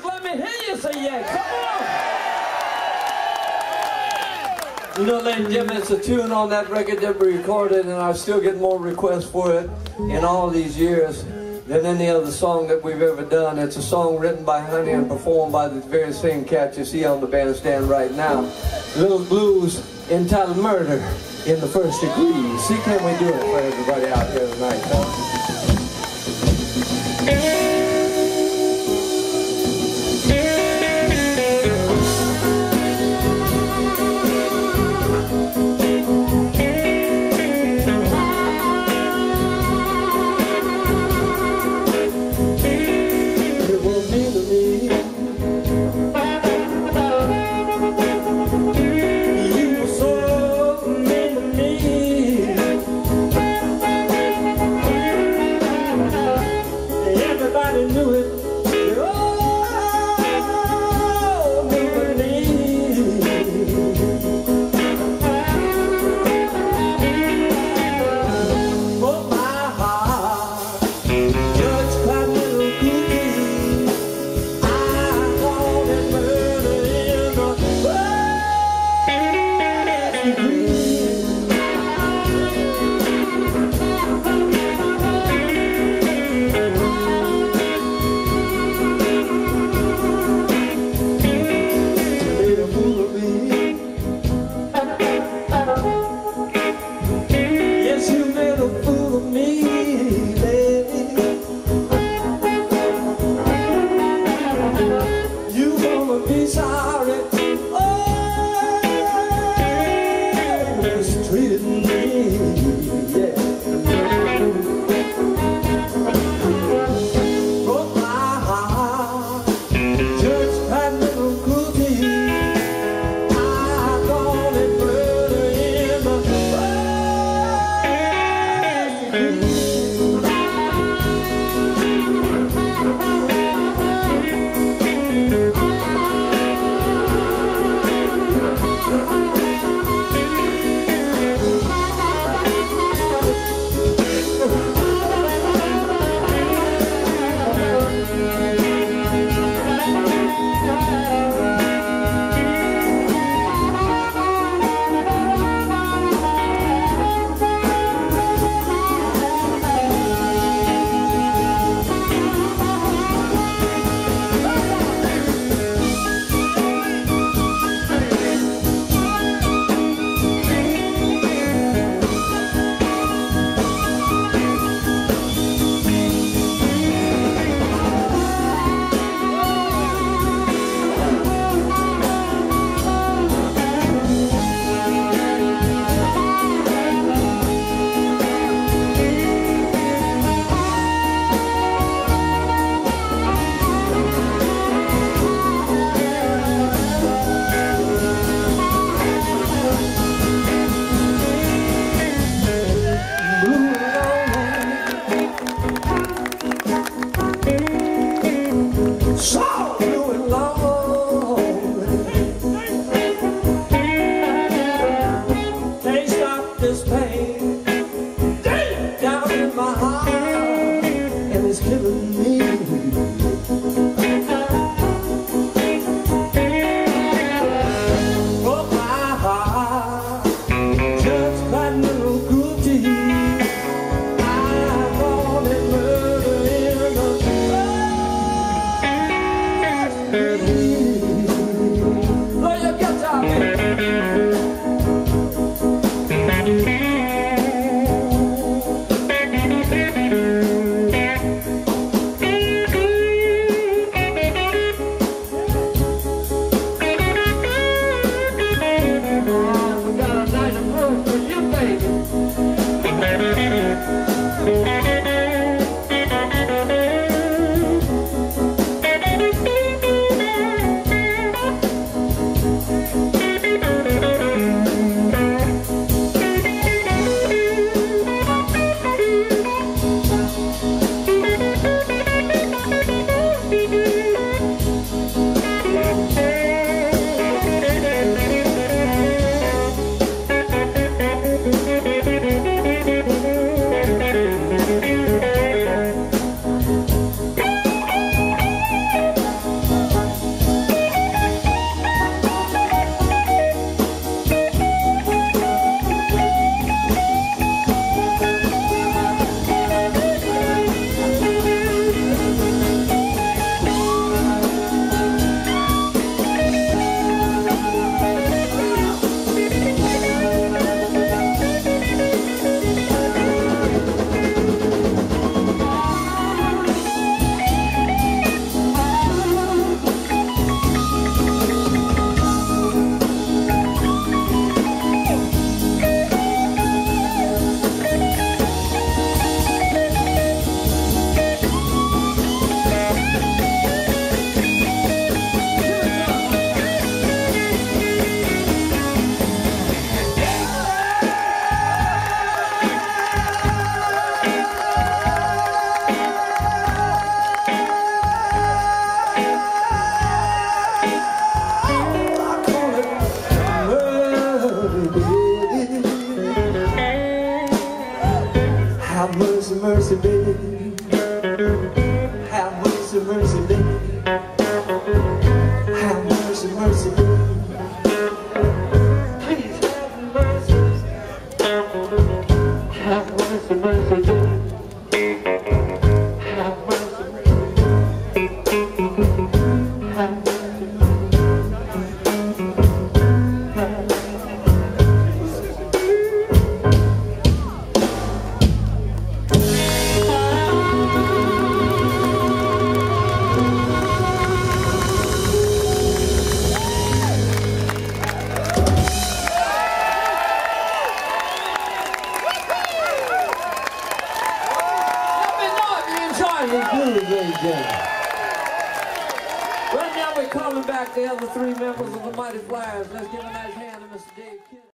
Fellas, let me hear you say yeah. Come on. You know, ladies and gentlemen, it's a tune on that record that we recorded, and I still get more requests for it in all these years than any other song that we've ever done. It's a song written by Honey and performed by the very same cat you see on the bandstand right now. Little Blues entitled Murder in the First Degree. See, can we do it for everybody out here tonight? Mercy, baby. Have mercy, mercy, baby. Have mercy, mercy, baby. Please have mercy. Have mercy, mercy, baby. The other three members of the Mighty Flyers. Let's give a nice hand to Mr. Dave Kennedy.